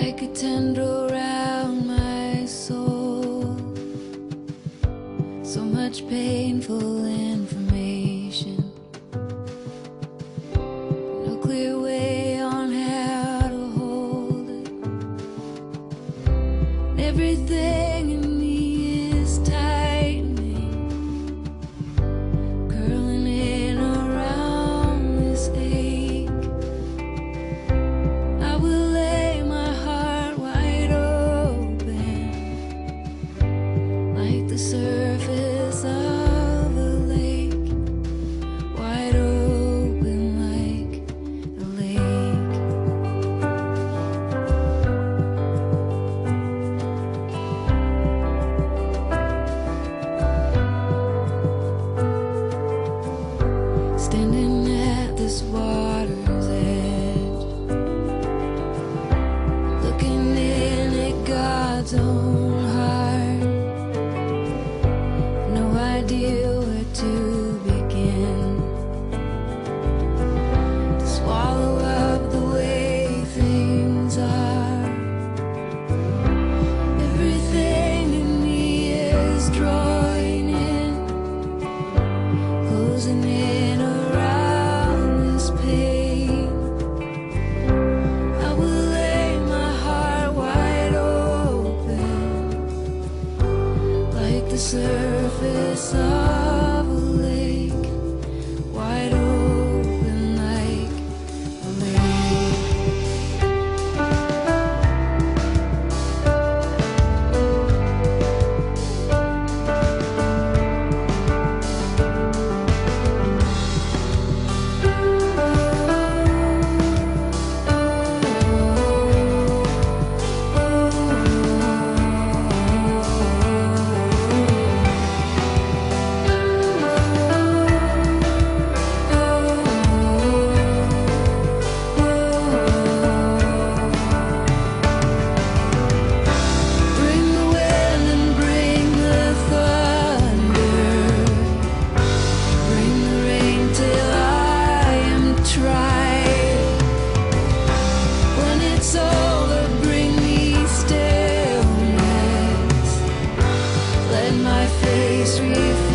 Like a tendril round my soul. So much painful information. No clear way on how to hold it. And everything the surface of a lake, wide open like a lake. Standing at this water's edge, looking in at God's own. the surface of my face reflects